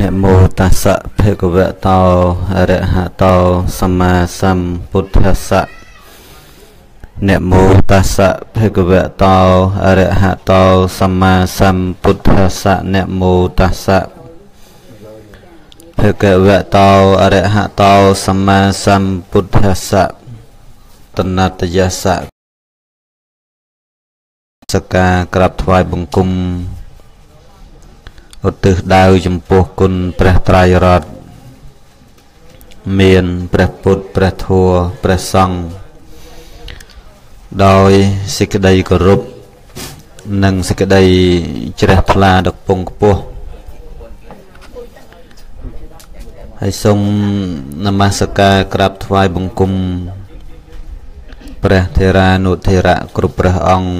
នមោតស្សៈភគវតោអរហតោសម្មាសម្ពុទ្ធស្សៈនមោតស្សៈភគវតោអរហតោសម្មាសម្ពុទ្ធស្សៈនមោតស្សៈភគវតោអរហតោសម្មាសម្ពុទ្ធស្សៈតណតយស្សៈសកាក្រាបថ្វាយបង្គំ ឧទ្ទិសដៅចំពោះគុណព្រះត្រៃរតន៍មានព្រះពុទ្ធព្រះធម៌ព្រះសង្ឃដោយសេចក្តីគោរពនិងសេចក្តីជ្រះថ្លាដ៏ពងខ្ពស់ហើយសូមនមស្ការក្រាបថ្វាយបង្គំព្រះធេរានុធេរៈគ្រប់ព្រះអង្គ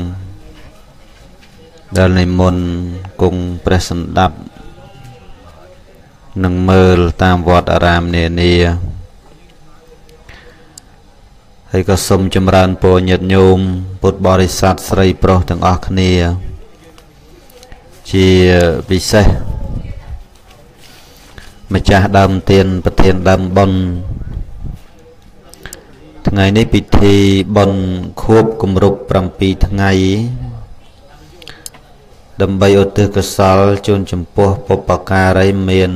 ដែលនិមន្តគង់ព្រះសម្ដាប់នឹងមើលតាមវត្តអារាមនានាហើយក៏សូមចម្រើនពរញាតិញោមពុទ្ធបរិស័ទស្រីប្រុសទាំងអស់គ្នា ជាពិសេសម្ចាស់ដើមទានប្រធានដើមបុណ្យថ្ងៃនេះពិធីបុណ្យខួបគម្រប់7ថ្ងៃ ដើម្បីឧទ្ទិសកុសលជូនចំពោះបុព្វការីមាន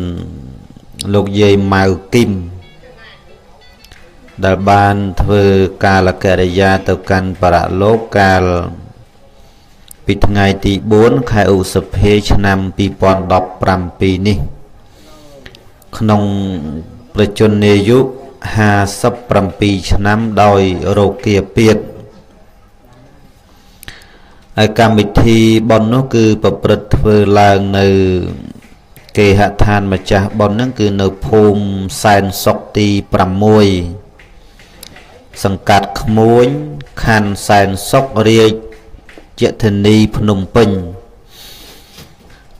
លោកយាយម៉ៅគឹមដែលបានធ្វើកាលកិរិយាទៅកាន់បរលោកកាលពីថ្ងៃទី4ខែឧសភាឆ្នាំ2017នេះ ក្នុងប្រជជននាយុ57ឆ្នាំដោយរោគាពាធ ហើយកម្មវិធីប៉ុននោះគឺប្រព្រឹត្តធ្វើឡើងនៅគេហដ្ឋានម្ចាស់ប៉ុនហ្នឹងគឺនៅភូមិសែនសុកទី6សង្កាត់ក្មួយខណ្ឌសែនសុករាជជធានីភ្នំពេញ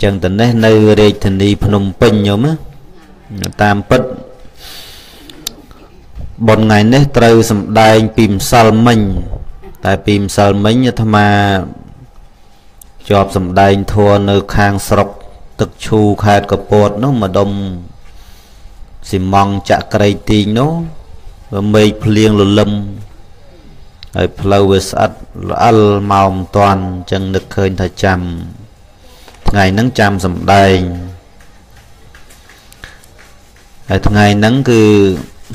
ចឹងតនេះនៅរាជធានីភ្នំពេញញោមតាមពិតប៉ុនថ្ងៃនេះត្រូវសម្ដែងពីម្សិលមិញតែពីម្សិលមិញអាត្មា ជាប់សម្ដែងធัวនៅខាងស្រុក ទឹកឈូខេត្តកពតនោះម្ដុំស៊ីម៉ង់ចក្រីទីងនោះវាមេឃភ្លៀងលលឹមហើយផ្លូវវាស្អិតល្អិលមកមិនតាន់អញ្ចឹងនឹកឃើញថាចាំថ្ងៃហ្នឹងចាំសម្ដែងហើយថ្ងៃហ្នឹងគឺ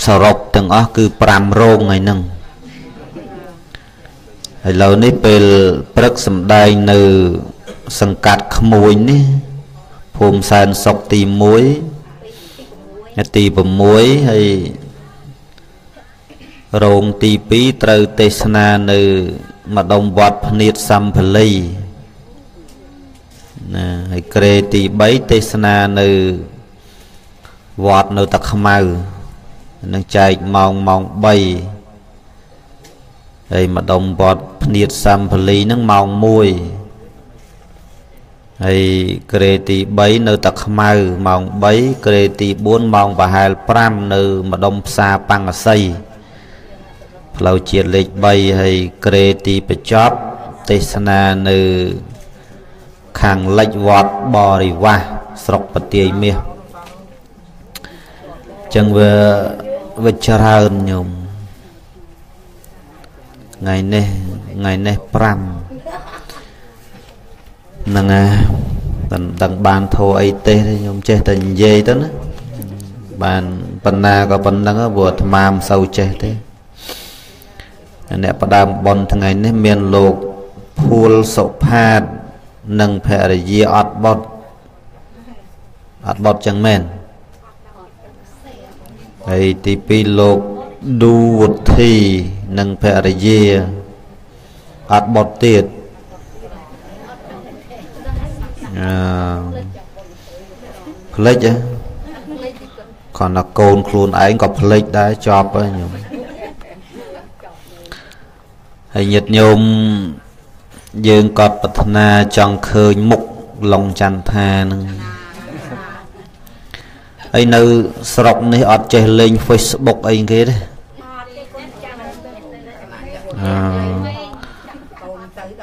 សរុបទាំងអស់គឺ5រោងថ្ងៃហ្នឹង ឥឡូវនេះពេលព្រឹកសំដែងនៅសង្កាត់ក្មួយនេះភូមិសែនសុកទី1ទី6ហើយរោងទី2ត្រូវទេសនានៅម្ដុំវត្តភ្នៀតសំផលីណាហើយក្រេទី3ទេសនានៅវត្តនៅតាខ្មៅនឹងចែកម៉ោងម៉ោង3 ហើយម្ដុំវត្តភ្នៀតសំផលីនឹងម៉ោង1ហើយក្រេទី3នៅតាខ្មៅម៉ោង3ក្រេទី4ម៉ោងប្រហែល5នៅម្ដុំផ្សារប៉ាំងអស័យផ្លូវជាតិលេខ3ហើយក្រេទីបញ្ចប់ទេសនានៅខាងលិចវត្តបរិវាសស្រុកបទាយមាសចឹងវាវាច្រើនញោម ថ្ងៃនេះថ្ងៃនេះ5ហ្នឹងណាមិនដឹងបានធោអីទេខ្ញុំចេះតែនិយាយទៅណាបានប៉ុណ្ណាក៏ប៉ុណ្ណឹងព្រោះអាត្មាមិនសូវចេះទេអ្នកផ្ដើមប៉ុនថ្ងៃនេះមានលោកភួលសុផាតនិងភរិយាអត់បត់អត់បត់ចឹងមែនហើយទី2លោក ឌូវុធីនិងភរិយាអត់បត់ទៀតអឺផ្លេចហ៎គ្រាន់តែកូនខ្លួនឯងក៏ផ្លេចដែរចប់ហើយញោមហើយញាតិញោមយើងក៏ប្រាថ្នាចង់ឃើញមុខឡុងចន្ទថានឹងហើយនៅស្រុកនេះអត់ចេះលេង Facebook អីគេទេអឺ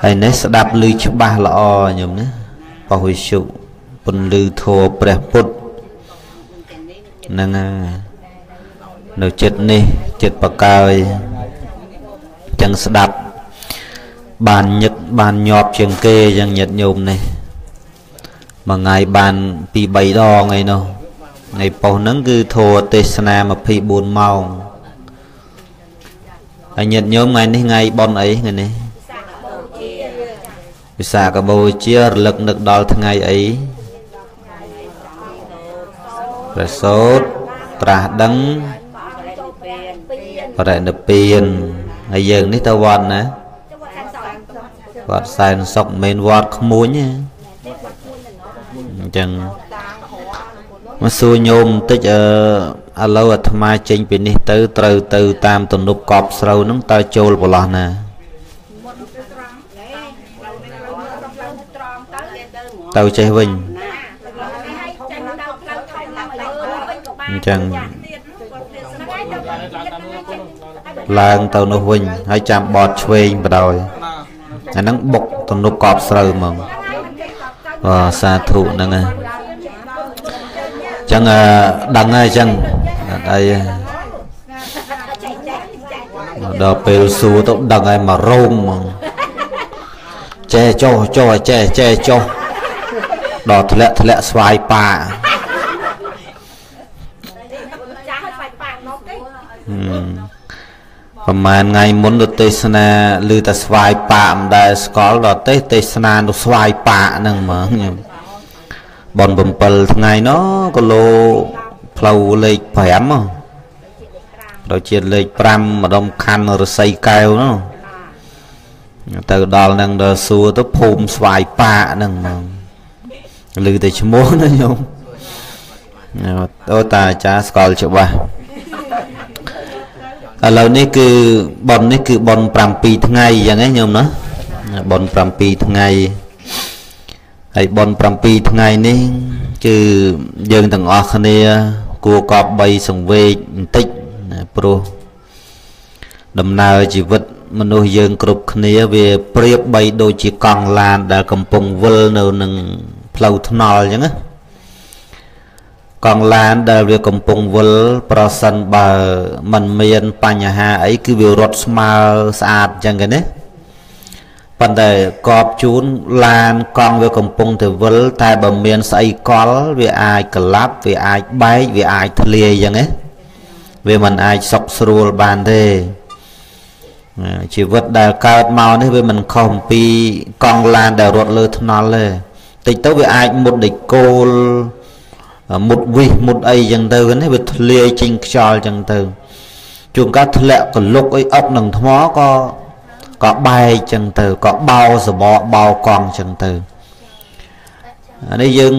ហើយនេះស្ដាប់ឮច្បាស់ល្អញោមណាបោះវិសុពន្លឺធម៌ព្រះពុទ្ធហ្នឹងហើយនៅចិត្តនេះចិត្តបកើយចឹងស្ដាប់បានញឹកបានញាប់ជាងគេចឹងញាតញោមនេះមួយថ្ងៃបានពី3ដងអីនោះថ្ងៃប៉ុស្ហ្នឹងគឺធម៌ទេសនា24ម៉ោង ហើយញាតញោមថ្ងៃនេះថ្ងៃប៉ុនអីថ្ងៃនេះវិសាខបូជារលឹកនឹកដល់ថ្ងៃអីព្រះសូតត្រាស់ដឹងបរិនិព្វានហើយយើងនេះទៅវត្តណាវត្តសែនសុកមិនវត្តក្មួយទេអញ្ចឹងមកសួរញោមបន្តិចអឺ ឥឡូវអាត្មាចេញពីនេះទៅត្រូវទៅតាមទំនប់កប់ស្រូវហ្នឹងតើចូលប្រឡោះណាទៅចេះវិញអញ្ចឹងឡើងទៅនោះវិញហើយចាំបត់ឆ្វេងបដ ாய் អាហ្នឹងបុកទំនប់កប់ស្រូវហ្មងបាទសាធុហ្នឹងហើយ ចឹងដឹងហើយចឹងអីដល់ពេលសួរទៅដឹងហើយមករោងហ្មងចែចុះចុះចែចែចុះដល់ធ្លាក់ធ្លាក់ស្វាយប៉ាប្រហែលថ្ងៃមុនទៅទេសនាឮតែស្វាយប៉ាមិនដែលស្គាល់ដល់ទេសទេសនាទៅស្វាយប៉ាហ្នឹងហ្មងខ្ញុំ បន7ថ្ងៃនោះគីឡូផ្លូវលេខ5ហ៎ដល់ជាតិលេខ5ម្ដុំខណ្ឌរស័យកែវនោះទៅដល់នឹងដល់សួរទៅភូមិស្វាយប៉ាហ្នឹងហ្មងឮតែឈ្មោះណាញោមអូតាអាចារ្យស្គាល់ច្បាស់ឥឡូវនេះគឺបននេះគឺបន7ថ្ងៃអញ្ចឹងណាញោមណាបន7ថ្ងៃ ហើយបន7ថ្ងៃនេះ គឺយើងទាំងអស់គ្នា គួរកប់3សង្វេកបន្តិចព្រោះដំណើរជីវិតមនុស្សយើងគ្រប់គ្នា វាប្រៀបបីដូចជាកង់ឡាន ដែលកំពុងវិលនៅនឹងផ្លូវថ្នល់អញ្ចឹងណាកង់ឡានដែលវាកំពុងវិលប្រសិនបើมันមានបញ្ហាអីគឺវារត់ស្មើស្អាតអញ្ចឹងគេណា ប៉ុន្តែកបជូនឡានកង់វាកំពុងទៅវិលតែបើមានស្អីកលវាអាចក្លាប់វាអាចបែកវាអាចធ្លាយអញ្ចឹងណាវាមិនអាចសុកស្រួលបានទេជីវិតដែលកើតមកនេះវាមិនខុសពីកង់ឡានដែលរត់លើថ្នល់ទេតិចទៅវាអាចមុតដូចគោលមុតវិសមុតអីចឹងទៅនេះវាធ្លាយចេញខ្យល់ចឹងទៅជួនកាលធ្លាក់កលុកអីអុកនឹងថ្មក៏ ក៏បែកចឹងទៅក៏បោសបកបោកង់ចឹងទៅអានេះយើង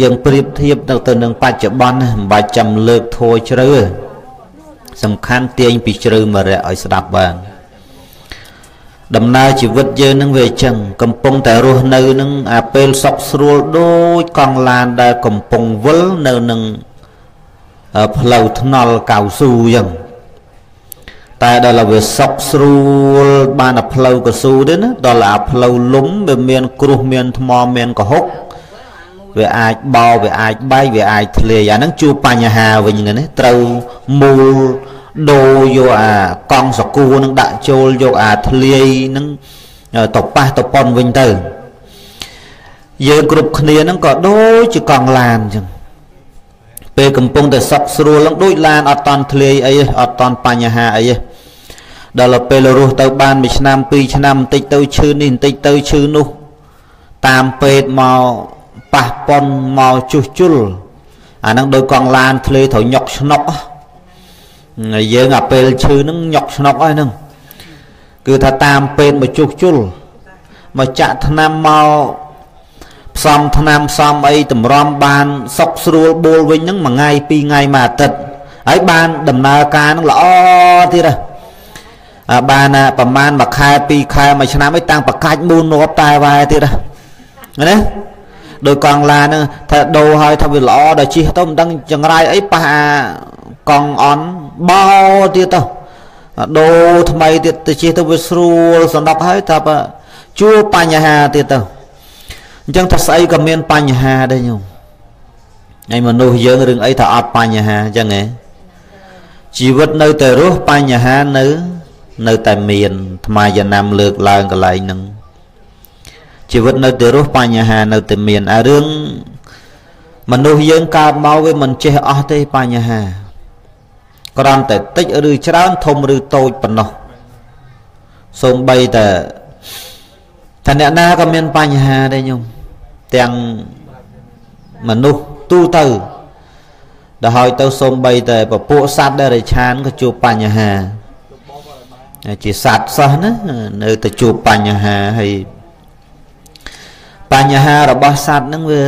យើងប្រៀបធៀបទៅទៅនឹងបច្ចុប្បន្នមិនបាច់ចាំលើកធัวជ្រៅសំខាន់ទាញពីជ្រៅមរៈឲ្យស្ដាប់បានដំណើរជីវិតយើងនឹងវាអញ្ចឹងកំពុងតែរស់នៅនឹងអាពេលសុខស្រួលដូចកង់ឡានដែលកំពុងវិលនៅនឹងផ្លូវថ្នល់កៅស៊ូអញ្ចឹង តែដល់វាសុខស្រួលបានតែផ្លូវកស៊ូទេណាដល់អាផ្លូវលំវាមានគ្រោះមានថ្មមានកុហុកវាអាចបោវាអាចបែកវាអាចធ្លាយអាហ្នឹងជួបបញ្ហាវិញណាត្រូវមូលដូរយកអាកង់សកួរនឹងដាក់ចូលយកអាធ្លាយនឹងទៅប៉ះទៅប៉ុនវិញទៅយើងគ្រប់គ្នានឹងក៏ដូចជាកង់ឡានអញ្ចឹង ពេលកំពុងតែសក់ស្រួលនឹងដូចឡានអត់តន់ធ្លាយអីអត់តន់បញ្ហាអីទេដល់ពេលរស់ទៅបានមួយឆ្នាំពីរឆ្នាំបន្តិចទៅឈឺនេះបន្តិចទៅឈឺនោះ តាមពេទ្យមកប៉ះប៉ុនមកជួសជុលអាហ្នឹងដោយកង់ឡានធ្លាយត្រូវញុកឆ្នុកយើងអាពេលឈឺហ្នឹងញុកឆ្នុកហើយហ្នឹងគឺថាតាមពេទ្យមកជួសជុលមកចាក់ថ្នាំមក ផ្សំថ្នាំផ្សំអីតម្រាំបានសុកស្រួលបួលវិញហ្នឹងមួយថ្ងៃពីរថ្ងៃមួយអាទិត្យហើយបានដំណើរការហ្នឹងល្អទៀតហ៎បានប្រហែលមួយខែពីរខែមួយឆ្នាំអីតាំងប្រកាច់មូលនប់តែវ៉ែទៀតហ៎ណាដោយកង់ឡានហ្នឹងថាដូរឲ្យថាវាល្អដល់ជិះទៅមិនដឹងចង្រៃអីប៉ះអាកង់អន់បោទៀតទៅដូរថ្មីទៀតទៅជិះទៅវាស្រួលសណ្ដុកហើយថាជួបបញ្ហាទៀតទៅ អញ្ចឹងថាស្អីក៏មានបញ្ហាដែរញោមហើយមនុស្សយើងរឿងអីថាអត់បញ្ហាអញ្ចឹងហ៎ជីវិតនៅតែរស់បញ្ហានៅ នៅតែមានថ្មយណាំលើកឡើងកន្លែងហ្នឹងជីវិតនៅតែរស់បញ្ហានៅតែមានអារឿងមនុស្សយើងកើតមកវាមិនចេះអស់ទេបញ្ហាគ្រាន់តែតិចឬច្រើនធំឬតូចប៉ុណ្ណោះសូម្បីតែថាអ្នកណាក៏មានបញ្ហាដែរញោម ទាំងមនុស្សទូទៅដល់ហើយទៅសូម្បីតែពពួកសត្វដែលរិឆានក៏ជួបបញ្ហាជាសត្វសោះណានៅតែជួបបញ្ហាហើយបញ្ហារបស់សត្វហ្នឹងវា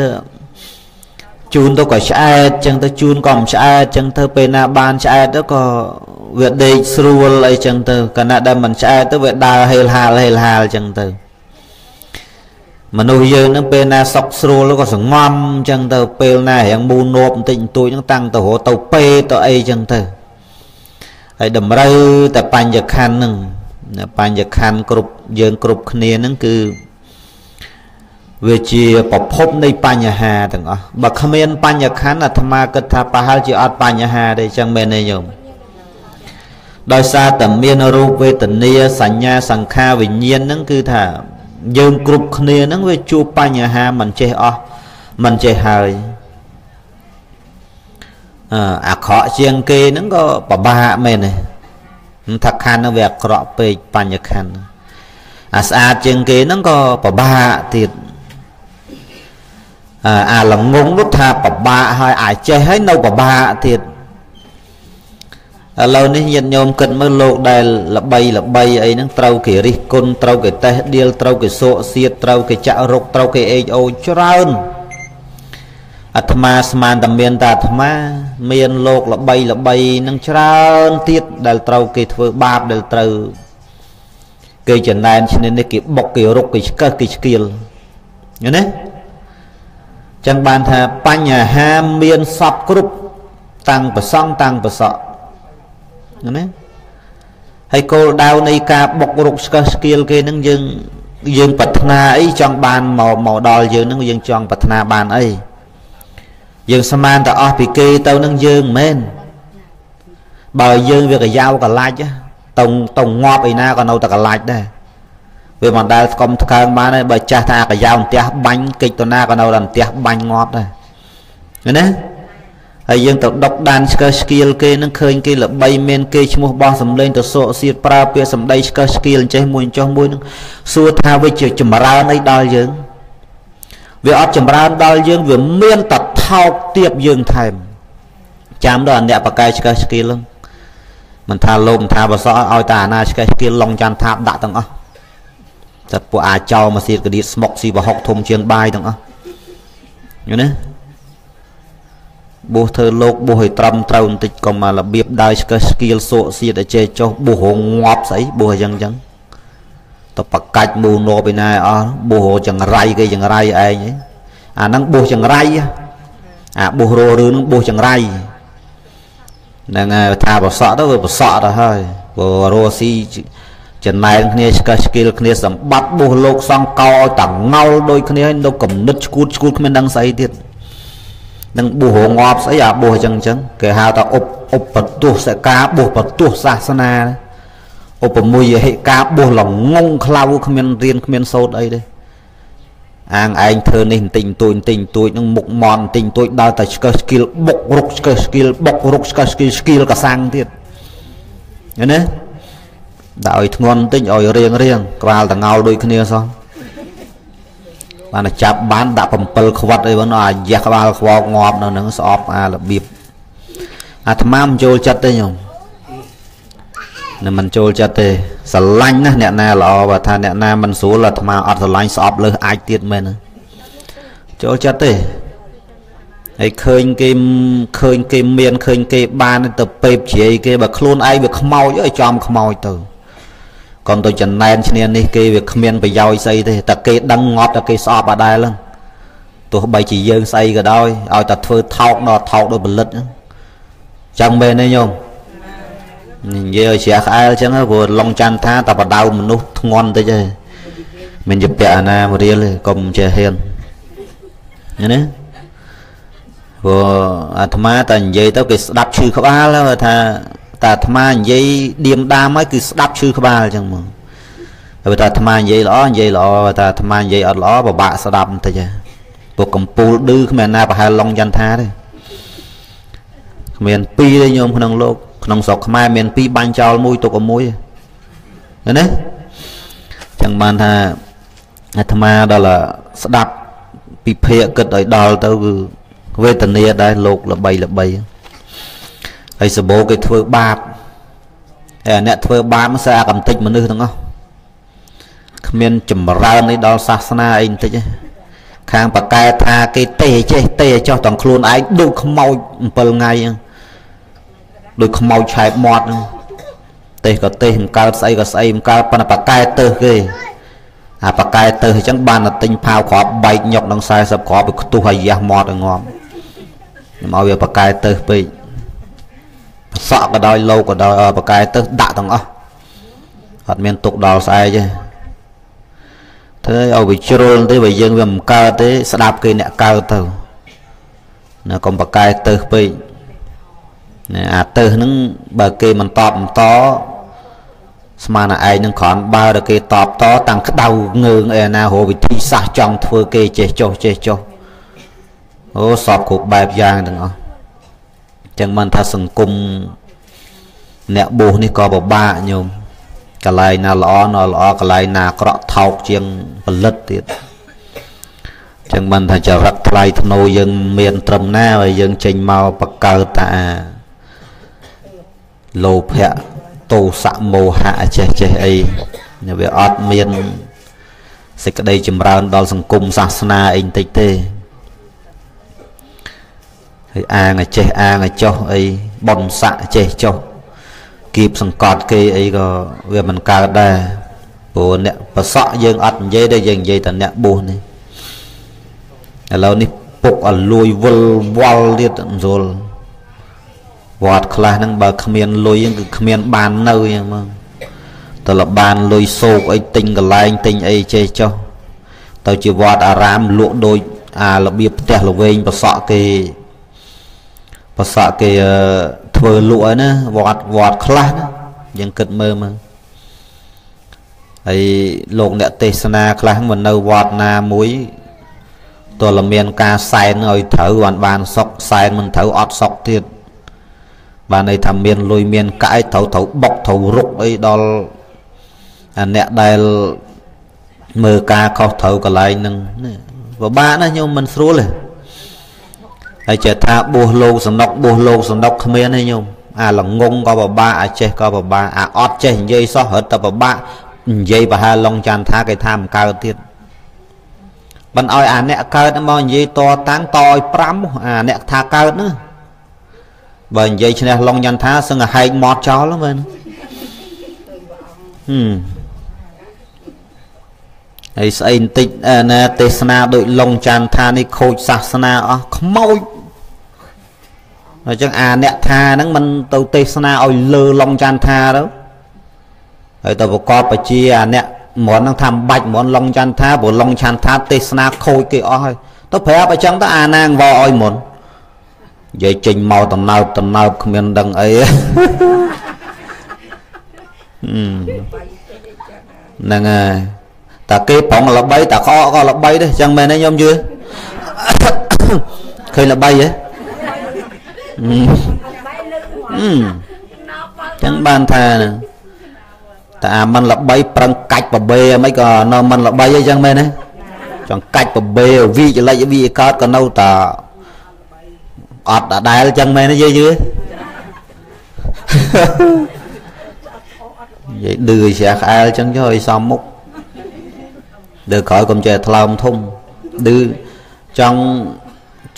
ជូនទៅក៏ឆ្អែតចឹងទៅជូនក៏មិនឆ្អែតចឹងទៅពេលណាបានឆ្អែតទៅក៏វាដេកស្រួលអីចឹងទៅគណៈដែលមិនឆ្អែតទៅវាដើរហេលហាលហេលហាលចឹងទៅ មនុស្សយើងនឹងពេលណាសុកស្រួលក៏សងំចឹងទៅពេលណារៀងមូននប់បន្តិចបន្តួចហ្នឹងតាំងទៅរទៅពេទៅអីចឹងទៅហើយតម្រូវតែបញ្ញខណ្ឌហ្នឹងបញ្ញខណ្ឌគ្រប់យើងគ្រប់គ្នាហ្នឹងគឺវាជាប្រភពនៃបញ្ហាទាំងអស់បើគ្មានបញ្ញខណ្ឌអាត្មាគិតថាប្រហែលជាអត់បញ្ហាទេចឹងមែនទេញោមដោយសារតែមានរូបវេទនាសញ្ញាសង្ខារវិញ្ញាណហ្នឹងគឺថា យើងគ្រប់គ្នាហ្នឹងវាជួបបញ្ហាមិនចេះអស់មិនចេះហើយអឺអាក្រក់ជាងគេហ្នឹងក៏ពិបាកមែនទេថាខណ្ឌហ្នឹងវាអាក្រក់ពេកបញ្ញខណ្ឌអាស្អាតជាងគេហ្នឹងក៏ពិបាកទៀតអាល្ងងនោះថាពិបាកហើយអាចចេះហើយនៅពិបាកទៀត ឥឡូវនេះញាតិញោមគិតមើលលោកដែលល្បីល្បីអីហ្នឹងត្រូវគេរិះគន់ត្រូវគេតេះដៀលត្រូវគេសោកសៀតត្រូវគេចាក់រុកត្រូវគេអេកអូច្រើនអាត្មាស្មានតែមានតែអាត្មា មានលោកល្បីល្បីនឹងច្រើនទៀតដែលត្រូវគេធ្វើបាបដែលត្រូវគេចំណែនឈ្នានេះគេបុកគេរុកគេឆ្កឹះគេឆ្កៀលឃើញទេចឹងបានថាបញ្ហាមានសពគ្រប់តាំងប្រសង់តាំងប្រសក់ ណាហើយគោលដៅនៃការបុករុកស្កឹះស្គៀលគេនឹងយើងយើងប្រាថ្នាអីចង់បានមកមកដល់យើងនឹងយើងចង់ប្រាថ្នាបានអីយើងស្មានតែអស់ពីគេទៅនឹងយើងមែនបើយើងវាកាយោកលាច់តុងតុងងាប់ឯណាក៏នៅតែកលាច់ដែរវាមិនដែលស្គមថ្កើងបានទេបើចាស់ថាកាយោអន្ទះបាញ់កិច្ចទៅណាក៏នៅតែអន្ទះបាញ់ងាប់ដែរឃើញទេ ហើយយើងទៅដុកដានឆ្កឹះស្គៀលគេនឹងឃើញគេល្បីមានគេឈ្មោះបោះសម្លេងទៅសក់សៀតប្រើពាក្យសម្ដីឆ្កឹះស្គៀលចេះមួយចុះមួយនឹងសួរថាវាជាចម្រើនអីដល់យើងវាអត់ចម្រើនដល់យើងវាមានតែថោកទៀបយើងថែមចាំដល់អ្នកបកែឆ្កឹះស្គៀលហ្នឹងមិនថាលោកមិនថាបសក់ឲ្យតែអាណាឆ្កែស្គៀលឡុងចាន់ថាបដាក់ទាំងអស់តែពួកអាចោមកសៀតកឌៀតស្មុកស៊ីបហុកធំជាងបាយទាំងអស់យល់ទេ បួសធ្វើលោកបួសឲ្យត្រឹមត្រូវបន្តិចក៏មករបៀបដើរឆ្កឹះស្គៀលសក់សៀតឲ្យចេះចុះបួសរងងាប់ស្អីបួសអញ្ចឹងអញ្ចឹងទៅបកាច់មូនបឯណាអស់បួសចង្រៃគេចង្រៃឯងអាហ្នឹងបួសចង្រៃអាបួសរោរឿងហ្នឹងបួសចង្រៃហ្នឹងហើយថាប្រសក់ទៅវាប្រសក់ទៅហើយព្រោះរស់ស៊ីចំណែនគ្នាឆ្កឹះឆ្កៀលគ្នាសម្បត្តិបុះលោកសង្កោឲ្យតងោលដូចគ្នានៅកំណត់ឈួតឈួតគ្មានដឹងស្អីទៀត នឹងបុះរងាប់ស្អីអាបុះអញ្ចឹងអញ្ចឹងគេហៅថាឧបឧបទស្សកាបុះបទស្សសាសនាឧបមួយហិកាបុះលងងខ្លៅគ្មានរៀនគ្មានសូត្រអីទេអាងឯងធ្វើនេះបន្តិចបន្តួចបន្តិចបន្តួចនឹងមុខមន់បន្តិចបន្តួចដល់តែឆ្កឹះស្គីលបុករុកឆ្កឹះស្គីលបុករុកឆ្កឹះស្គីលស្គីលកសាំងទៀតឃើញទេដាក់ឲ្យធ្ងន់បន្តិចឲ្យរៀងរៀងក្បាលតងោលដូចគ្នាសោះ បានតែចាប់បានដាក់7ខ្វាត់អីបងអាយះក្បាលខ្វកងាប់នៅនឹងស្អប់អារបៀបអាត្មាមិនចូលចិត្តទេញោមនឹងមិនចូលចិត្តទេស្រឡាញ់ណាស់អ្នកណាល្អបើថាអ្នកណាមិនស្រួលអាត្មាអត់ស្រឡាញ់ស្អប់លើសអាចទៀតមែនចូលចិត្តទេហើយឃើញគេឃើញគេមានឃើញគេបានទៅពេបជ្រាយគេបើខ្លួនឯងវាខ្មោចអើយចំខ្មោចទៅ កុំទៅចំណែនឈ្នានេះគេវាគ្មានប្រយោជន៍ស្អីទេតែគេដឹងងាប់តែគេស្អប់អត់ដែរហ្នឹងទោះបីជាយើងស្អីក៏ដោយឲ្យតែធ្វើថោកដល់ថោកដោយផលិតចឹងមែនទេញោមនិយាយឲ្យជ្រះក្អែលចឹងព្រោះឡុងច័ន្ទថាតែបដៅមនុស្សធ្ងន់តិចទេមិនជាពាក់អាណាមរៀលទេកុំចេះហ៊ានណាព្រោះអាត្មាតែនិយាយទៅគេស្ដាប់ឈឺក្បាលថា តែអាត្មានិយាយឌៀមដាមហើយគឺស្ដាប់ឈឺក្បាលអញ្ចឹងមកហើយតែអាត្មានិយាយល្អនិយាយល្អតែអាត្មានិយាយអត់ល្អពិបាកស្ដាប់បន្តិចពួកកំពូលឌឺគ្មានណាប្រហែលឡុងចន្ទថាទេគ្មានពីរទេញោមក្នុងលោកក្នុងស្រុកខ្មែរមានពីរបាញ់ចោលមួយទុកឲ្យមួយណាចឹងបានថាអាត្មាដល់ស្ដាប់ពិភាកគិតឲ្យដល់ទៅគឺវេទនាដែរលោកល្បីល្បីហើ យសបោគេធ្វើបាបហើយអ្នកធ្វើបាបស្អាកំតិចមនុស្សទាំងអស់គ្មានចម្រើននេះដល់សាសនាអីបន្តិចទេខាងបកែថាគេទេចេះទេចោះទាំងខ្លួនឯងដូចខ្មោច7ថ្ងៃហ្នឹងដូចខ្មោចឆែបមាត់ហ្នឹងទេសក៏ទេសមិនកើតស្អីក៏ស្អីមិនកើតប៉ុន្តែបកែទៅគេអាបកែទៅអញ្ចឹងបានតែទិញផាវក្របបែកញុកនឹង40ក្របវាខ្ទុះហើយយ៉ាស់មាត់ឲ្យងាប់ខ្ញុំឲ្យវាបកែទៅពេក សក់ក៏ដោយលោកក៏ដោយបកែទៅដាក់ទាំងអស់អត់មានទុកដល់ស្អែកទេធ្វើឲ្យវាជ្រុលទេបើយើងវាមិនកើតទេ ស្ដាប់គេអ្នកកើតទៅណាកុំបកែទៅពេកណាអាទៅហ្នឹងបើគេមិនតបបន្តស្មានតែឯងនឹងគ្រាន់បើតែគេតបតតាំងក្តៅងើងអីណារកវិធីសាស្ត្រចង់ធ្វើគេចេះចុះចេះចុះអូសពគ្រប់បែបយ៉ាងទាំងអស់ ចឹងមិនថាសង្គមអ្នកបួសនេះក៏ពិបាកញោមកន្លែងណាល្អនៅល្អកន្លែងណាអាក្រក់ថោកជាងផលិតទៀតចឹងមិនថាចរិតថ្លៃធ្នូយើងមានត្រឹមណាហើយយើងចេញមកបកើតតាលោភៈទោសៈមោហៈចេះចេះអីវាអត់មានសេចក្តីចម្រើនដល់សង្គមសាសនាអីបន្តិចទេ ហើយអាងចេះអាងចោះអីបនស័កចេះចោះគៀបសង្កត់គេអីក៏វាមិនកើតដែរព្រោះអ្នកប្រសក់យើងអត់និយាយទេយើងនិយាយតែអ្នកបួសនេះឥឡូវនេះពុកអលួយវិលវល់ទៀតមិនស្រួលវត្តខ្លះហ្នឹងបើគ្មានលុយគឺគ្មានបាននៅហ្នឹងមកតលបានលុយសោកអីទិញកន្លែងទិញអីចេះចុះទៅជាវត្តអារាមលក់ដូចអារបៀបផ្ទះល្វែងប្រសក់គេ ប្រសក់គេធ្វើលក់ហើយណាវត្តវត្តខ្លះណាយើងគិតមើលមើលហើយលោកអ្នកទេសនាខ្លះមិននៅវត្តណាមួយតើលមានការសែនឲ្យត្រូវបានបានសុកសែនមិនត្រូវអត់សុកទៀតបានន័យថាមានលុយមានកាយត្រូវត្រូវបុកត្រូវរុកអីដល់អ្នកដែលមើលការខុសត្រូវកន្លែងហ្នឹងពិបាកណាស់ខ្ញុំមិនស្រួលទេ ហើយចេះថាបួសលោកសំណុកបួសលោកសំណុកគ្មានទេញោមអាល្ងងក៏ពិបាកអាចេះក៏ពិបាកអាអត់ចេះនិយាយសោះរត់តែពិបាកនិយាយប្រហែលឡុងចាន់ថាគេថាមិនកើតទៀតមិនឲ្យអាអ្នកកើតមកនិយាយតតាំងតឲ្យ5អាអ្នកថាកើតនោះបើនិយាយឈ្នះឡុងចន្ទថាសឹងហែកមាត់ចោលមែនហឹម ហើយស្អីបន្តិចណាទេសនាដូចឡុងចន្ទថានេះខូចសាសនាអស់ខ្មោចអញ្ចឹងអាអ្នកថាហ្នឹងមិនទៅទេសនាឲ្យលើឡុងចន្ទថាទៅហើយទៅប្រកបបជាអាអ្នកមន់ហ្នឹងថាមិនបាច់មន់ឡុងចន្ទថាព្រោះឡុងចន្ទថាទេសនាខូចគេអស់ហើយទៅប្រាប់អញ្ចឹងទៅអាណាងវឲ្យមុននិយាយចេញមកតំណើបតំណើបគ្មានដឹងអីហ្នឹងហើយ តាគេប្រងល្បីតាកក៏ល្បីដែរចឹងមែនទេខ្ញុំយឺឃើញល្បីហ៎ចឹងបានថាតាអាមិនល្បីប្រឹងកាច់បបេមិនក៏នៅមិនល្បីអីចឹងមែនទេចង់កាច់បបេវីចលិចវីកើតក៏នៅតាអត់ដដែលចឹងមែនទេយាយយឺយាយឌឺជ្រះក្អែលចឹងចុះឲ្យសំមុខ ដើក្រោយកុំចេះថ្លើមធំឌឺចង់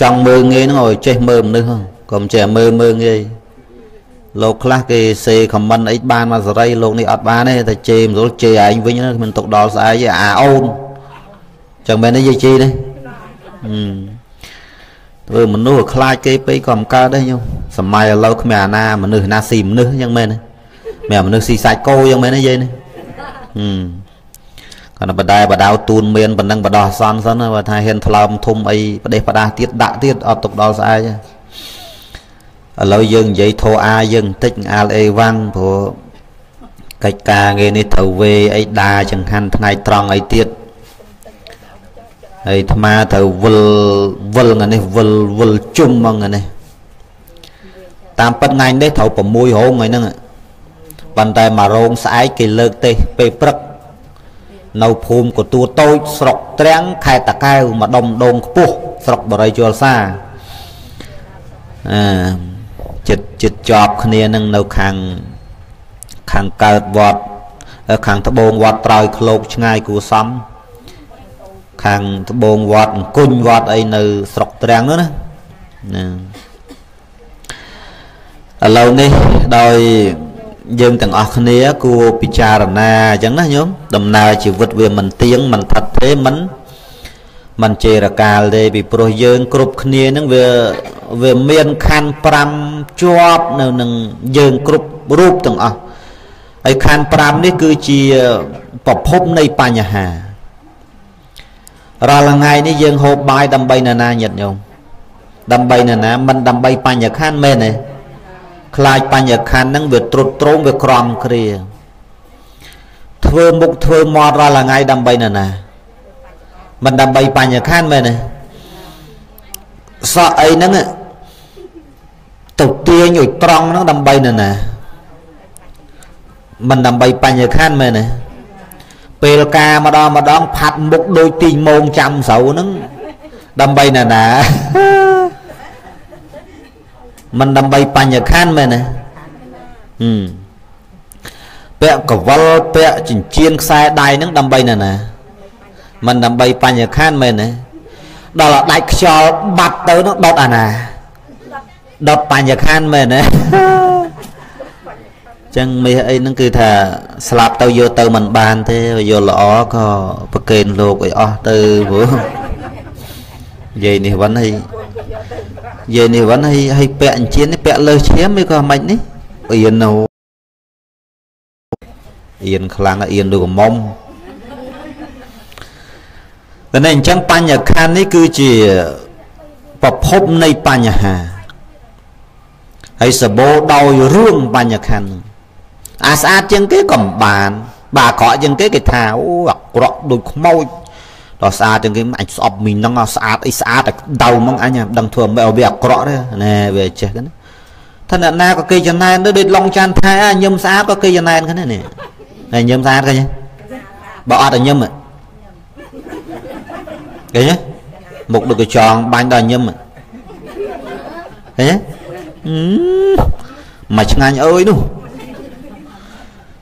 ចង់មើងងាយហ្នឹងឲ្យចេះមើលមនុស្សកុំចេះមើលមើងងាយលោកខ្លះគេសេខមមិនអីបានមកសេរីលោកនេះអត់បានទេតែជេរមិនស្រួលជេរឯងវិញណាមិនຕົកដល់ស្អែកអាអូនចឹងមែនទេយាយជីនេះហឹមធ្វើមនុស្សខ្លាចគេពេកក៏មិនកើតដែរញោមសម័យឥឡូវគ្មានអាណាមនុស្សណាស៊ីមនុស្សអញ្ចឹងមែនទេមានមនុស្សស៊ីសាច់គោអញ្ចឹងមែនទេយាយនេះហឹម គាត់បដែបដៅទូនមានប៉ុណ្ណឹងបដោះសន់សិនបើថាហ៊ានថ្លើមធំអីប្រទេសបដាស់ទៀតដាក់ទៀតអត់ទុកដល់ស្អែកឥឡូវយើងនិយាយធោអាយើងបន្តិចអាលអេវ៉ាំងព្រោះកិច្ចការងារនេះត្រូវវេអីដាចង្ហាន់ថ្ងៃត្រង់អីទៀតហើយអាត្មាត្រូវវិលវិលថ្ងៃនេះវិលវិលជុំហ្មងថ្ងៃនេះតាមពិតថ្ងៃនេះត្រូវ6រោងថ្ងៃហ្នឹងប៉ុន្តែមករោងស្អែកគេលើកទេពេលព្រឹក នៅភូមិកទួតូចស្រុកត្រាំងខេត្តតាកែវម្ដុំដងខ្ពស់ស្រុកបរិយជលសាអឺចិត្តចិត្តជាប់គ្នានឹងនៅខាងខាងកើតវត្តខាងត្បូងវត្តត្រោយឃ្លោកឆ្ងាយគួសំខាងត្បូងវត្តអង្គុញវត្តអីនៅស្រុកត្រាំងនោះណាណាឥឡូវនេះដោយ យើងទាំងអស់គ្នាគួរពិចារណាអញ្ចឹងណាញោមដំណើរជីវិតវាមិនទៀងមិនថិតទេមិនមិនជេរកាលទេពីព្រោះយើង គ្រប់គ្នានឹងវាវាមានខណ្ឌ5ជាប់នៅនឹងយើងគ្រប់រូបទាំងអស់ហើយខណ្ឌ5នេះគឺជាប្រភពនៃបញ្ហារាល់ថ្ងៃនេះយើងហូបបាយដើម្បីនរណាញាតិញោមដើម្បីនរណាមិនដើម្បីបញ្ញខណ្ឌមែនទេ ខ្លាចបញ្ញខណ្ឌហ្នឹងវាត្រុតត្រោមវាក្រំគ្រាធ្វើមុខធ្វើមាត់រាល់ថ្ងៃដើម្បីនរណាមិនដើម្បីបញ្ញខណ្ឌមែនទេសក់អីហ្នឹងទៅទាញឲ្យត្រង់ហ្នឹងដើម្បីនរណាមិនដើម្បីបញ្ញខណ្ឌមែនទេពេលការម្ដងម្ដងផាត់មុខដូចទីងមងចាំស្រូវហ្នឹងដើម្បីណាណា មិនដើម្បីបញ្ញខណ្ឌមែនទេហឹមពាក់កវលពាក់ចិញ្ចៀនខ្សែដៃហ្នឹងដើម្បីណាណាមិនដើម្បីបញ្ញខណ្ឌមែនទេដល់ដាច់ខ្យល់បាត់ទៅនោះដុតអាណាដុតបញ្ញខណ្ឌមែនទេចឹងមាសអីហ្នឹងគឺថាស្លាប់ទៅយកទៅមិនបានទេយកល្អក៏ប្រកេនលោកឲ្យអស់ទៅព្រោះនិយាយនេះវិញហើយ និយាយនេះវិញហើយហើយពាក់អញ្ជៀននេះពាក់លើឈាមឬក៏មិននេះអៀននៅអៀនខ្លាំងអៀនដូចកមុំតែនេះអញ្ចឹងបញ្ញខណ្ឌនេះគឺជាប្រភពនៃបញ្ហាហើយសបោដោយរឿងបញ្ញខណ្ឌអាស្អាតជាងគេក៏មិនបានបើអាក្រក់ជាងគេគេថាអូអាក្រក់ដូចខ្មោច ដល់ស្អាតជាងគេអញស្អប់មីងហ្នឹងស្អាតអីស្អាតដៅហ្មងអញមិនដឹងធ្វើមិនឲ្យវាអាក្រក់ទេណែវាចេះហ្នឹងថាអ្នកណាក៏គេចំណែនដូចឡុងចាន់ថែញឹមស្អាតក៏គេចំណែនគ្នានេះហើយញឹមស្អាតឃើញបើអត់ឲ្យញឹមឃើញទេមុខដូចកញ្ចងបាញ់ដល់ញឹមឃើញទេមកឆ្ងាញ់អើយនោះ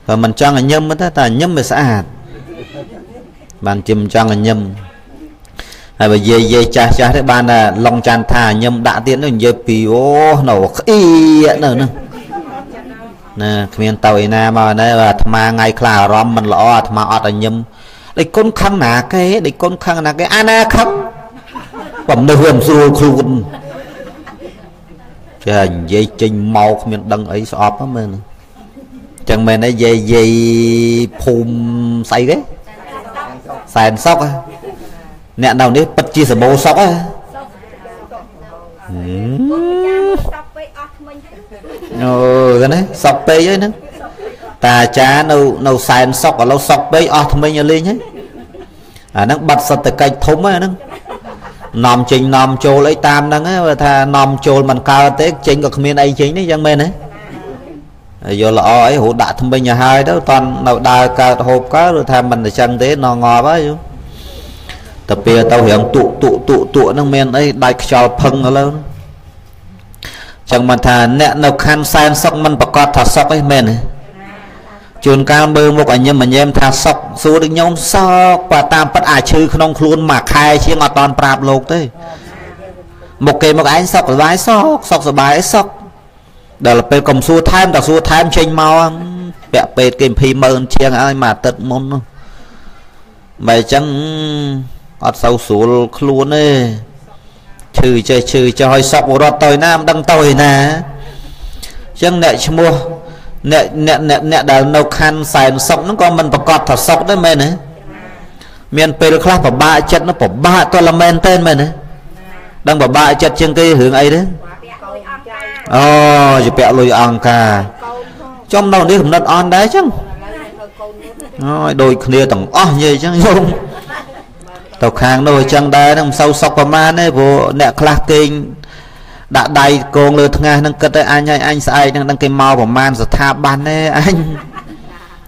បើមិនចង់ឲ្យញឹមទេតែញឹមវាស្អាត បានជាមិនចង់ឲ្យញឹមហើយបើយាយយាយចាស់ចាស់ទេបានតែឡុងចាន់ថាញឹមដាក់ទៀតនោះនិយាយពីអូនៅក្អៀនៅនោះណាគ្មានទៅឯណាមកណែអាត្មាថ្ងៃខ្លះអារម្មណ៍មិនល្អអាត្មាអត់ឲ្យញឹមដេកគុណខឹងណាគេដេកគុណខឹងណាគេអាណាខឹងបំនឹកវាមិនស្រួលខ្លួនចានិយាយចេញមកគ្មានដឹងអីស្អប់ហ្នឹងមើលចឹងមែនទេយាយយាយភូមិស្អីគេ សែនសុកអ្នកនៅនេះពិតជាសម្បូរសុកហ៎អូហ្នឹងសុកពេកហើយហ្នឹងតាអាចារ្យនៅនៅសែនសុកឥឡូវសុកពេកអស់ថ្មិញឲ្យលេងហើយអាហ្នឹងបាត់សតកិច្ចធំហ្នឹងនាំចេញនាំចូលអីតាមហ្នឹងថានាំចូលមិនកើតទេចេញក៏គ្មានអីចេញទេយ៉ាងមែនទេ យកល្អអីរੂដាក់ថ្មិញឲ្យហើយទៅតន់នៅដើរកើតហូបកើតឬថាមិនអញ្ចឹងទេនងងាប់ហើយទៅពេលទៅរៀងទុទុទុទុហ្នឹងមានអីដាច់ខ្យល់ផឹងឥឡូវចឹងមិនថាអ្នកនៅខណ្ឌសែនសុកមិនប្រកាសថាសុកអីមែនទេជួនកាលមើលមុខអញញឹមញែមថាសុកសួរដូចញោមសោកបើតាមពិតអាឈឺក្នុងខ្លួនមួយខែជាងអត់តន់ប្រាប់លោកទេមុខគេមកឯងសុកសុបាយសុកសុកសុបាយសុក ដល់ពេលកុំសួរថែមតែសួរថែមចេញមកពាក់ពេទ្យគេ20ម៉ឺនជាងហើយមួយអាទិត្យមុននោះបើអញ្ចឹងអត់សូវស្រួលខ្លួនទេឈឺចេះឈឺចុះឲ្យសក់រត់ទៅណាមិនដឹងទៅឯណាអញ្ចឹងអ្នកឈ្មោះអ្នកអ្នកអ្នកអ្នកដែលនៅខណ្ឌសែនសុកហ្នឹងក៏មិនប្រកាសថាសុកដែរមែនទេមានពេលខ្លះពិបាកចិត្តនោះពិបាកតលមែនតើមែនទេដឹងពិបាកចិត្តជាងគេរឿងអីទេ អូជាពាក់លុយអង្គការចំនៅនេះកំណត់អន់ដែរចឹងអូយដូចគ្នាទាំងអស់និយាយចឹងយោទៅខាងនោះអញ្ចឹងដែរនឹងមិនសូវសុខប្រមាណទេព្រោះអ្នកខ្លះគេងដាក់ដៃកងលើថ្ងាសហ្នឹងគិតទៅអញឲ្យអញស្អែកហ្នឹងដឹងគេមកប្រមាណស្ថាប័នទេអញ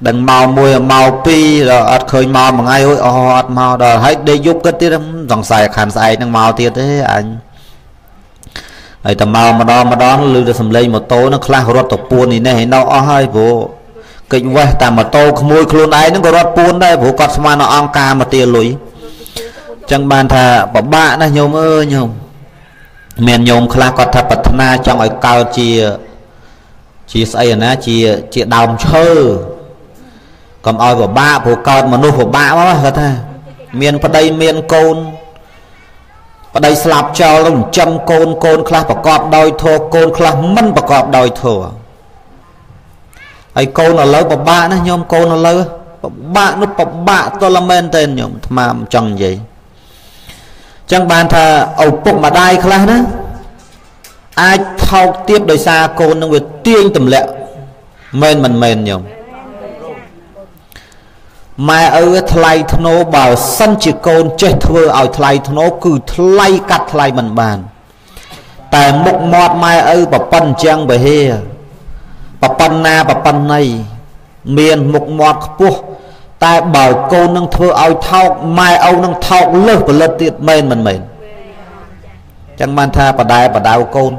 ដឹងមកមួយមកពីរដល់អត់ឃើញមកមួយថ្ងៃអើយអស់អត់មកដល់ហើយដេកយប់គិតទៀតសង្ស័យខាន់ស្អែកហ្នឹងមកទៀតទេអញ ហើយតែមកម្ដងម្ដងឮតែសំឡេងម៉ូតូហ្នឹងខ្លះរត់ទៅពួននេះនេះនៅអស់ហើយព្រោះកិច្ចវេះតែម៉ូតូក្មួយខ្លួនឯងហ្នឹងក៏រត់ពួនដែរព្រោះគាត់ស្មាននៅអង្គការមកទាលុយចឹងបានថាពិបាកណាស់ញោមអើយញោមមានញោមខ្លះគាត់ថាប្រាថ្នាចង់ឲ្យកើតជាជាស្អីណាជាជាដើមឈើកុំឲ្យពិបាកព្រោះកើតមនុស្សពិបាកមកគាត់ថា មានប្តីមានកូន ប្តីស្លាប់ចោលទៅចិញ្ចឹមកូនកូនខ្លះប្រកបដោយធម៌កូនខ្លះមិនប្រកបដោយធម៌ហើយកូនឥឡូវពិបាកណាញោមកូនឥឡូវពិបាកនោះពិបាកទល់មែនទេញោមអាត្មាមិនចង់និយាយចឹងបានថាឪពុកម្ដាយខ្លះណាអាចថោកទាបដោយសារកូននឹងវាទាញទម្លាក់មែនមិនមែនញោម ម៉ែឪថ្លៃធ្នូបើសិនជាកូនចេះធ្វើឲ្យថ្លៃធ្នូគឺថ្លៃកាត់ថ្លៃមិនបាន តែមុខមាត់ម៉ែឪប្រប៉ុនអញ្ចឹងបេហេប្រប៉ុណ្ណាប្រប៉ុណ្ណីមានមុខមាត់ខ្ពស់តែបើកូននឹងធ្វើឲ្យថោកម៉ែឪនឹងថោកលើសផលិតទៀតមែនមិនមែនចឹងបានថាបដែបដៅកូន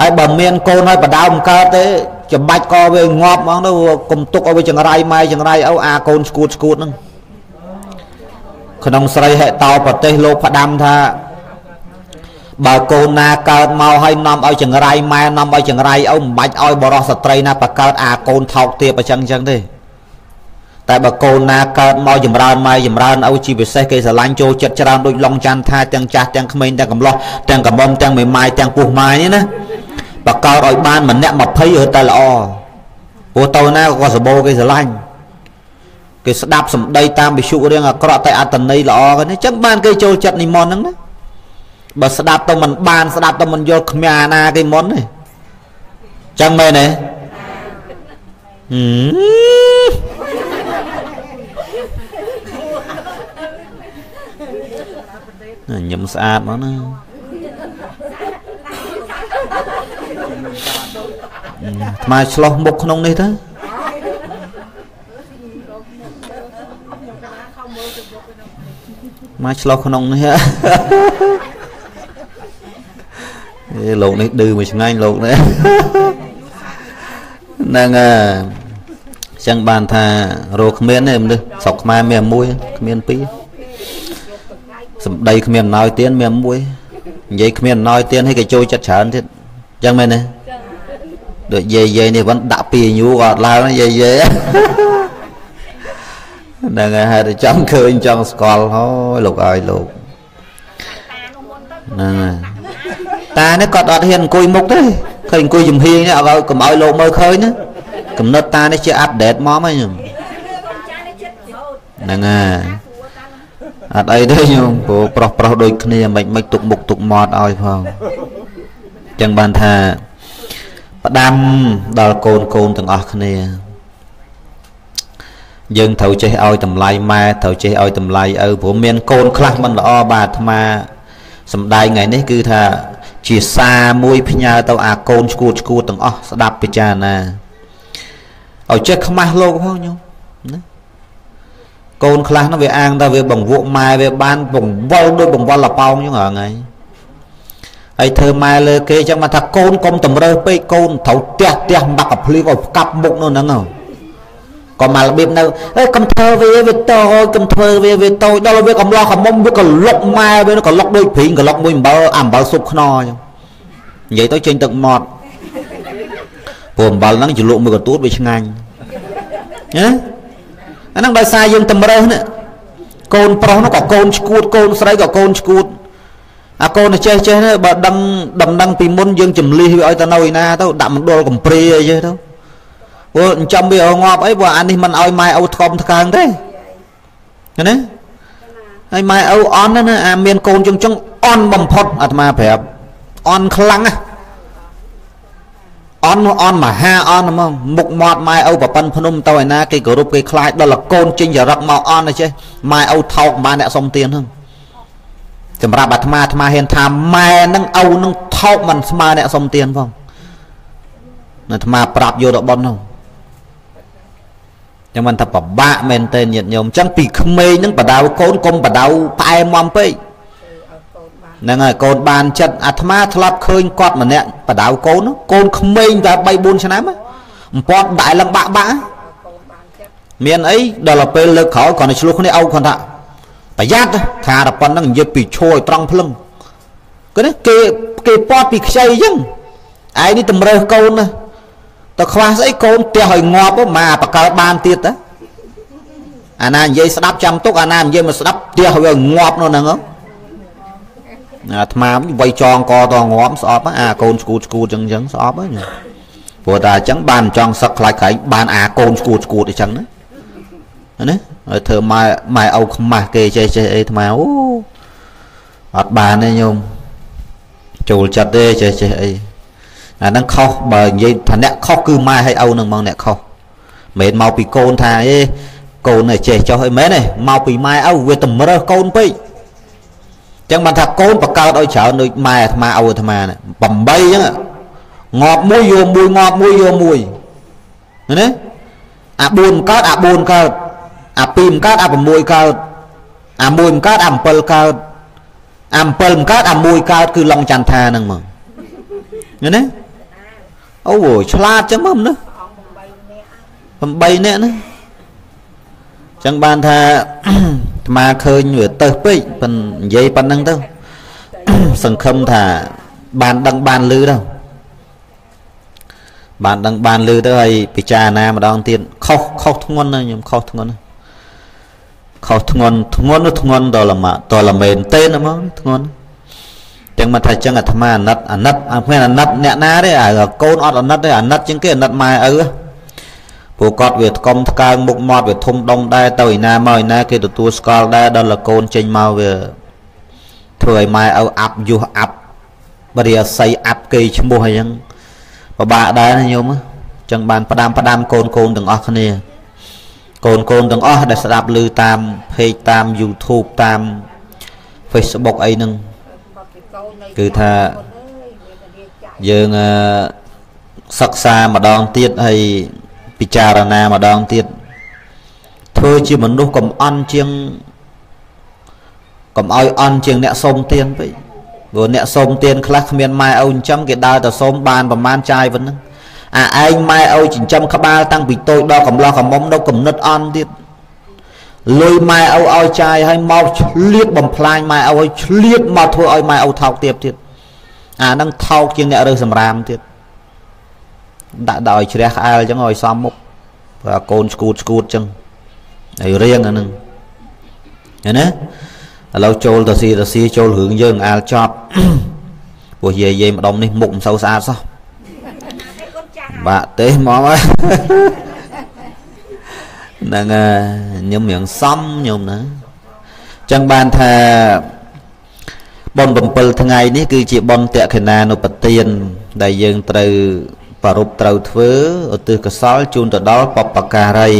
ហើយបើមានកូនហើយបដៅមិនកើតទេ ច្បាច់ក៏វាងាប់ហ្មងទៅកុំទុកឲ្យវាចង្រៃម៉ែចង្រៃឪអាកូនស្គួតស្គួតហ្នឹងក្នុងស្រីហេតោប្រទេសលោកផ្ដាំថាបើកូនណាកើតមកហើយនាំឲ្យចង្រៃម៉ែនាំឲ្យចង្រៃឪមិនបាច់ឲ្យបរោះស្ត្រីណាបកើតអាកូនថោកទាបអញ្ចឹងអញ្ចឹងទេតែបើកូនណាកើតមកចម្រើនម៉ែចម្រើនឪជាពិសេសគេស្រឡាញ់ចូលចិត្តច្រើនដូចឡុងច័ន្ទថាទាំងចាស់ទាំងក្មេងទាំងកំឡោះទាំងកំមុំទាំងមេម៉ាយទាំងពោះម៉ាយនេះណា បើកើតឲ្យបានម្នាក់20ឬតែល្អព្រោះទៅណាក៏សបោគេស្រឡាញ់គេស្ដាប់សម្ដីតាមវិសុរឿងអាក្រក់តែអត្តន័យល្អគេនេះចឹងបានគេចូលចិត្តនិមន្តហ្នឹងណាបើស្ដាប់ទៅមិនបានស្ដាប់ទៅមិនយល់គ្មានអាណាគេមុនទេចឹងមែនទេហឹមញឹមស្អាតមកណា ថ្មឆ្លោះមុខក្នុងនេះទៅមកឆ្លោះក្នុងនេះអេលោកនេះឌឺមួយឆ្ងាញ់លោកនេះហ្នឹងអញ្ចឹងបានថារោគ្មានទេមនុស្សស្រុកខ្មែរមានមួយគ្មានពីរសម្ដីគ្មានអំណោយទានមានមួយនិយាយគ្មានអំណោយទានឲ្យគេចូលចិត្តច្រើនទៀតអញ្ចឹងមែនទេដូចយាយយាយនេះ vẫn ដាក់ពីញូក៏អត់ឡើងយាយយាយហ្នឹងហើយហេតុតែចង់ឃើញចង់ស្គាល់ហូលោកអើយលោកហ្នឹងហើយតានេះគាត់អត់ហ៊ានអង្គុយមុខទេឃើញអង្គុយចំហៀងនេះអត់ឲ្យកុំឲ្យលោកមើលឃើញណាកំណត់តានេះជាអាប់ដេតមកហ្នឹងហ្នឹងហើយអត់អីទេញោមព្រោះប្រុសប្រុសដូចគ្នាមិនមិនទុកមុខទុកមាត់ឲ្យផង ចឹងបានថាផ្ដាំដល់កូនកូនទាំងអស់គ្នា យើងត្រូវចេះឲ្យតម្លៃម៉ែត្រូវចេះឲ្យតម្លៃឪព្រោះមានកូនខ្លះមិនល្អបាទអាត្មាសំដែងថ្ងៃនេះគឺថាជាសារមួយផ្ញើទៅអាកូនឈួតឈួតទាំងអស់ស្ដាប់ពិចារណាឲ្យចេះខ្មាស់លោកផងញោមណាកូនខ្លះនោះវាអាងថាវាបង្វក់ម៉ែវាបានបង្វល់ដូចបង្វល់លប៉ោងចឹងហងៃហើយ ធ្វើម៉ែលើគេចឹងមកថាកូនកុំតម្រើសពេកកូនត្រូវទះទះបាក់កភ្លៀងឲ្យផ្កាប់មុខនោះហ្នឹងក៏មករបៀបនៅអេកុំធ្វើវាវាតូចកុំធ្វើវាវាតូចដល់វាកំឡោះកំមុំវាក៏លុកម៉ែវាក៏លុកដូចព្រីងក៏លុកមួយអំបិលអំបិលស៊ុបខ្នចឹងនិយាយទៅចេញទឹកមាត់ព្រោះអំបិលហ្នឹងជលក់មួយកទួតវាឆ្ងាញ់ណាអាហ្នឹងដោយសារយើងតម្រើសនេះកូនប្រុសនោះក៏កូនឈួតកូនស្រីក៏កូនឈួត អាកូនចេះចេះនេះបើដឹងដំណឹងពីមុនយើងចម្លៀសវាឲ្យទៅនៅឯណាទៅដាក់មណ្ឌលកំព្រាអីចេះទៅព្រោះចំវាងាប់អីព្រោះអានេះមិនឲ្យម៉ែឪធំថ្កើងទេណាហើយម៉ែឪអន់ណាអាមានកូនចឹងចឹងអន់បំផុតអាត្មាប្រាប់អន់ខ្លាំងណាអន់អន់មហាអន់ហ្មងមុខមាត់ម៉ែឪប្រពន្ធភ្នំទៅឯណាគេគោរពគេខ្លាចដល់កូនចេញចរិតមកអន់ចេះម៉ែឪថោកបានអ្នកសុំទានហ្នឹង សម្រាប់អាត្មាអាត្មាហ៊ានថាម៉ែនឹងឪនឹងថោកមិនស្មើអ្នកសុំទានផងអាត្មាប្រាប់យកដល់ប៉ុនហ្នឹងចឹងមិនថាពិបាកមែនទេញាតិញោមចឹងពីក្មេងហ្នឹងបដៅកូនកុំបដៅផ្អែមមពេកហ្នឹងហើយកូនបានចិត្តអាត្មាធ្លាប់ឃើញគាត់ម្នាក់បដៅកូនកូនក្មេងតែ3 4ឆ្នាំអំពត់ដាក់ឡើងបាក់បាក់មានអីដល់ពេលលើកក្រោយគាត់ទៅឆ្លោះគ្នាអោគាត់ថា ប្រយ័ត្នថាតែប៉ុណ្្នឹងនិយាយពីឈួយត្រង់ភ្លឹងគឺនេះគេគេពត់ពីខ្ចីអញ្ចឹងឯងនេះតម្រើសកូនណាទៅខ្វះស្អីកូនផ្ទះឲ្យងាប់មកបកើបានទៀតតាអាណានិយាយស្ដាប់ចាំទុកអាណានិយាយមកស្ដាប់ផ្ទះវាងាប់នោះហ្នឹងអាថ្មវៃចងកតងាប់ស្អប់អាកូនស្គូតស្គូតចឹងចឹងស្អប់ហ្នឹងព្រោះតែអញ្ចឹងបានចង់សឹកខ្លាចក្រែងបានអាកូនស្គូតស្គូតអញ្ចឹងណា ណាហើយធ្វើម៉ែម៉ែឪខ្មាស់គេចេះចេះអីថ្មអូអត់បានទេញោមចូលចិត្តទេចេះចេះអីអាហ្នឹងខុសបើនិយាយថាអ្នកខុសគឺម៉ែហើយឪនឹងហ្មងអ្នកខុសមិនមកពីកូនថាអេកូននេះចេះចុះអីមែនទេមកពីម៉ែឪវាតម្រើសកូនពេកចឹងបានថាកូនបកើតឲ្យច្រើនដូចម៉ែអាត្មាឪអាត្មានេះ8ចឹងងាប់មួយយកមួយងាប់មួយយកមួយណាអា4កើតអា4កើត អា2មិនកើតអា6កើតអា1មិនកើតអា7កើតអា7មិនកើតអា1កើតគឺឡុងចន្ទថាហ្នឹងមកឃើញទេអូឆ្លាតចឹងមើលណា8នាក់ណាចឹងបានថាអាត្មាឃើញវាទៅពេកប៉ុននិយាយប៉ុណ្្នឹងទៅសង្ឃឹមថាបានដឹងបានលឺទៅបានដឹងបានលឺទៅហើយពិចារណាម្ដងទៀតខុសខុសធ្ងន់ណាខ្ញុំខុសធ្ងន់ណា ខុសធ្ងន់ធ្ងន់ធ្ងន់ដល់ល្មដល់ល្មែនទេណាមកធ្ងន់ទាំងមកថាចឹងអាត្មាអាណិតអាណិតអត់មានអាណិតអ្នកណាទេអាកូនអត់អាណិតទេអាណិតជាងគេអាណិតម៉ែឪព្រោះគាត់វាថ្កុំថ្កើងមុខមាត់វាធំដុំដែរទៅឯណាមកឯណាគេទទួលស្គាល់ដែរដល់លកូនចេញមកវាធ្វើឲ្យម៉ែឪអាប់យុះអាប់បរិយាស័យអាប់គេឈ្មោះអីចឹងពិបាកដែរណាញោមចឹងបានផ្ដាំផ្ដាំកូនកូនទាំងអស់គ្នា កូនកូនទាំងអស់ដែលស្ដាប់ឮតាម page តាម YouTube តាម Facebook អីហ្នឹងគឺថាយើងសិក្សាម្ដងទៀតហើយពិចារណាម្ដងទៀតធ្វើជាមនុស្សកំអន់ជាងកុំឲ្យអន់ជាងអ្នកសុំទានពេកព្រោះអ្នកសុំទានខ្លះគ្មានម៉ែឪចិញ្ចឹមគេដើរទៅសុំបានប្រមាណចាយប៉ុណ្ណឹង អាឯងម៉ែឪចិញ្ចឹមក្បាលតាំងពីតូចដល់កំឡោះកំមុំនៅកំណត់អន់ទៀតលុយម៉ែឪឲ្យចាយឲ្យមកឆ្លៀតបំផ្លាញម៉ែឪឲ្យឆ្លៀតមកធ្វើឲ្យម៉ែឪថោកទាបទៀតអាហ្នឹងថោកជាងអ្នករើសសម្រាមទៀតដាក់ដល់ឲ្យជ្រះក្អែលអញ្ចឹងឲ្យសំមុខព្រោះកូនស្គូតស្គូតអញ្ចឹងហើយរៀងអាហ្នឹងឃើញណាឥឡូវចូលទៅស៊ីទៅស៊ីចូលរឿងយើងអាលចប់ព្រោះយាយយាយម្ដុំនេះមុខមិនសូវស្អាតសោះ បាក់ទេមកហើយហ្នឹងខ្ញុំរៀងសំខ្ញុំណាចឹងបានថាបុណ្យ7ថ្ងៃនេះគឺជាបុណ្យតក្កិណានុបទាន ដែលយើងត្រូវប្រពត្រូវធ្វើឧទ្ទិសកុសលជូនទៅដល់បពការី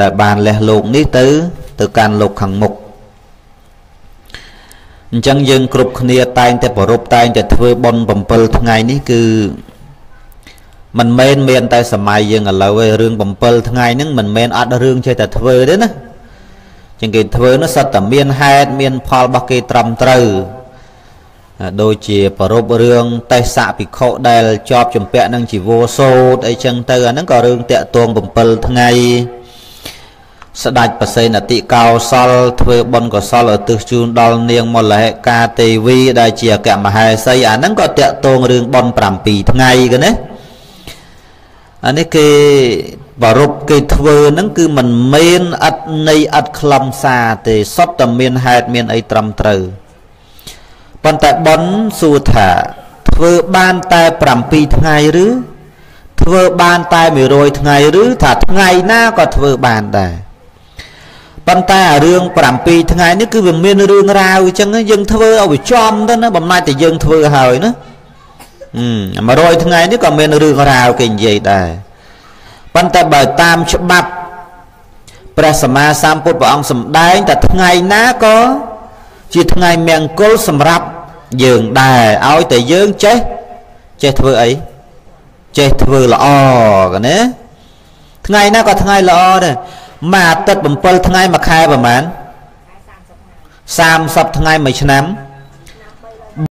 ដែលបានលះលោកនេះទៅ ទៅកាន់លោកខាងមុខអញ្ចឹងយើងគ្រប់គ្នាតែងតែប្រពតែងតែធ្វើបុណ្យ7ថ្ងៃនេះគឺ មិនមែនមានតែសម័យយើងឥឡូវឯងរឿង7ថ្ងៃហ្នឹងមិនមែនអត់រឿងចេះតែធ្វើទេណាជាងគេធ្វើនោះសិតតែមានហេតុមានផលរបស់គេត្រឹមត្រូវដូចជាប្ររពរឿងទេសៈភិក្ខុដែលជាប់ជំពាក់នឹងជីវរសោតអីចឹងទៅអាហ្នឹងក៏រឿងតាក់ទង7ថ្ងៃស្ដេចបសេនតិកោសលធ្វើបុណ្យកុសលឧទ្ទិសជូនដល់នាងមលហិកាទេវីដែលជាអគ្គមហេសីអាហ្នឹងក៏តាក់ទងរឿងបុណ្យ7ថ្ងៃក៏ណា អានេះគេបរពគេធ្វើហ្នឹងគឺមិនមែនអត់នៃអត់ខ្លឹមសារទេសុទ្ធតែមានហេតុមានអីត្រឹមត្រូវប៉ុន្តែប៉ុនសួរថា ធ្វើបានតែ7ថ្ងៃឬធ្វើបានតែ100ថ្ងៃឬថាថ្ងៃណាក៏ធ្វើបានដែរប៉ុន្តែអារឿង7ថ្ងៃនេះគឺវាមានរឿងរ៉ាវអញ្ចឹងយើងធ្វើឲ្យវាចំទៅណាបំណាច់តែយើងធ្វើហើយណា 100ថ្ងៃនេះក៏មានរឿងរ៉ាវគេនិយាយដែរប៉ុន្តែបើតាមច្បាប់ព្រះសម្មាសម្ពុទ្ធព្រះអង្គសម្ដែងតែថ្ងៃណាក៏ជាថ្ងៃមង្គលសម្រាប់យើងដែរឲ្យតែយើងចេះចេះធ្វើអីចេះធ្វើល្អកណាថ្ងៃណាក៏ថ្ងៃល្អដែរមួយអាទិត្យ7ថ្ងៃមួយខែប្រហែល30ថ្ងៃមួយឆ្នាំ